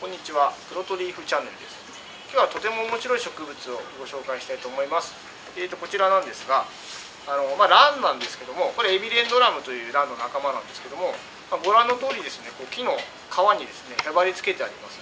こんにちは。プロトリーフチャンネルです。今日はとても面白い植物をご紹介したいと思います。えーとこちらなんですがあのまあ、ランなんですけどもこれエビレンドラムというランの仲間なんですけども、まあ、ご覧の通りですねこう木の皮にですねへばりつけてあります。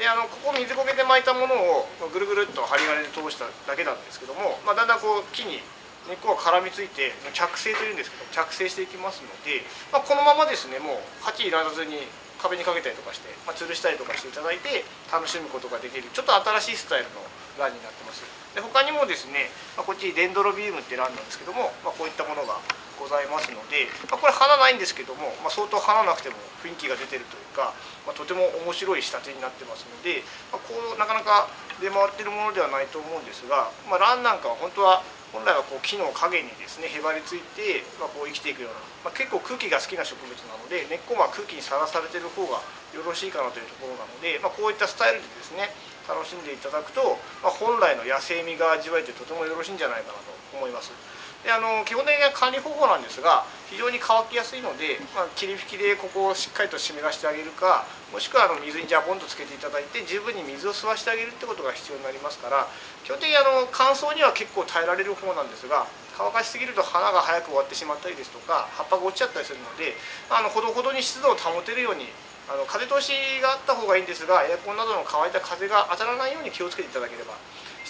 であのここ水苔で巻いたものをぐるぐるっと針金で通しただけなんですけども、まあ、だんだんこう木に根っこが絡みついて着生というんですけど着生していきますので、まあ、このままですねもう鉢いらずに壁にかけたりとかして、まあ、吊るしたりとかしていただいて楽しむことができる。ちょっと新しいスタイルのランになってます。で他にもですね、まあ、こっちデンドロビウムってランなんですけども、まあ、こういったものがございますので、まあ、これ花ないんですけども、まあ、相当花なくても雰囲気が出てるというか、まあ、とても面白い仕立てになってますので、まあ、こうなかなか出回ってるものではないと思うんですが、まあ、ランなんかは本当は本来はこう木の陰にですねへばりついて、まあ、こう生きていくような、まあ、結構空気が好きな植物なので根っこは空気にさらされてる方がよろしいかなというところなので、まあ、こういったスタイルでですね楽しんでいただくと、ま、本来の野生味が味わえてとてもよろしいんじゃないかなと思います。であの基本的な管理方法なんですが非常に乾きやすいので、まあ、霧吹きでここをしっかりと湿らしてあげるかもしくはあの水にジャボンとつけていただいて十分に水を吸わせてあげるってことが必要になりますから基本的にあの乾燥には結構耐えられる方なんですが乾かしすぎると花が早く終わってしまったりですとか葉っぱが落ちちゃったりするのであのほどほどに湿度を保てるようにあの風通しがあった方がいいんですがエアコンなどの乾いた風が当たらないように気をつけていただければ。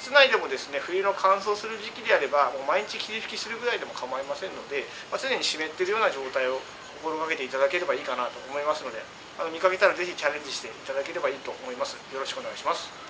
室内でもですね冬の乾燥する時期であればもう毎日霧吹きするぐらいでも構いませんので、まあ、常に湿っているような状態を心がけていただければいいかなと思いますのであの見かけたらぜひチャレンジしていただければいいと思います。よろしくお願いします。